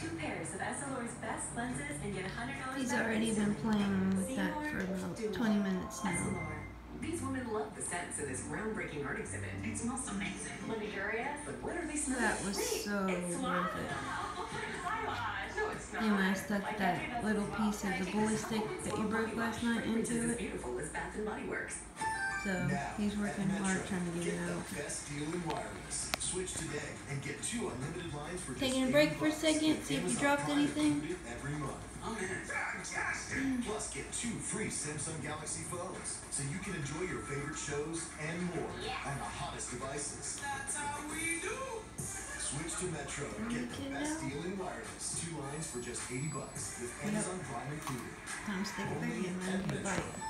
two pairs of Essilor's best lenses and get $100 He's already been playing with that for about 20 minutes now. These women love the scents in this groundbreaking art exhibit. It smells amazing. Luxurious. But what are they smelling? That was so It's worth it. No, it's not. And I stuck that little piece of the bully stick that you broke last night into as it, beautiful as Bath and Body Works. so he's working hard trying to get it out. The best deal in wireless. Switch today and get two unlimited lines for just Taking a break for a second, see if you dropped Prime anything. included Every month. Fantastic. Hmm. Plus, get two free Samsung Galaxy phones, so you can enjoy your favorite shows and more on the hottest devices. That's how we do. Switch to Metro and get the best now? deal in wireless. Two lines for just 80 bucks with Amazon Prime included. Time to stick it back in, man. Bye.